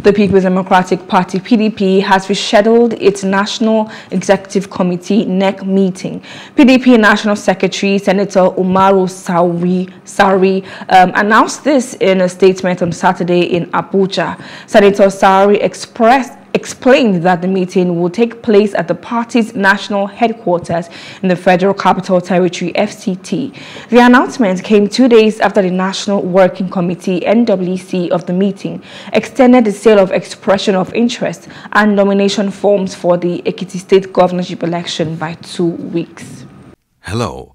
The People's Democratic Party PDP has rescheduled its National Executive Committee NEC meeting. PDP National Secretary Senator Umaru Tsauri, Tsauri um, announced this in a statement on Saturday in Abuja. Senator Tsauri expressed explained that the meeting will take place at the party's national headquarters in the Federal Capital Territory, FCT. The announcement came two days after the National Working Committee, NWC, of the meeting extended the sale of expression of interest and nomination forms for the Ekiti State governorship election by two weeks. Hello.